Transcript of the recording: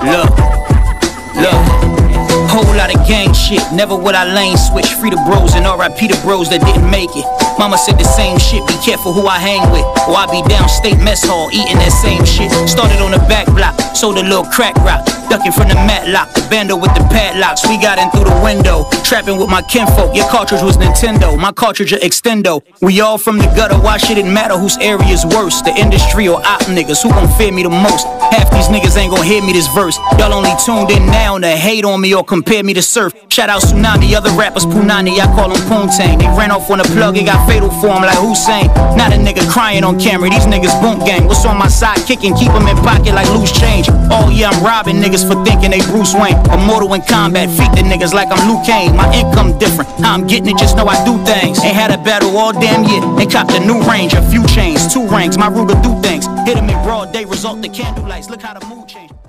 Look, look. Whole lot of gang shit, never would I lane switch. Free the bros and RIP the bros that didn't make it. Mama said the same shit, be careful who I hang with. Or I be downstate mess hall eating that same shit. Started on the back block, sold a little crack rock. Ducking from the matlock, the bando with the padlocks. We got in through the window, trapping with my kinfolk. Your cartridge was Nintendo, my cartridge a extendo. We all from the gutter, why should it matter whose area's worse? The industry or op niggas, who gon' fear me the most? Half these niggas ain't gon' hear me this verse. Y'all only tuned in now to hate on me or compare me to surf. Shout out Tsunami, other rappers Punani, I call them Poontang. They ran off on a plug, it got fatal for him like Hussein. Not a nigga crying on camera, these niggas boom gang. What's on my side kicking, keep them in pocket like loose change. Oh yeah, I'm robbing niggas for thinking they Bruce Wayne. Immortal in combat, feed the niggas like I'm Liu Kang. My income different, I'm getting it, just know I do things. Ain't had a battle all damn year, and copped a new range, a few chains, two ranks. My Ruger do things. Hit him in broad day, result the candle lights. Look how the mood changed.